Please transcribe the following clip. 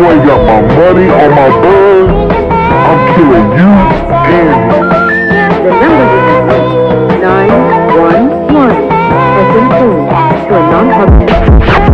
You ain't got my money or my bird. I'm killing you and the number 911 to a non-public.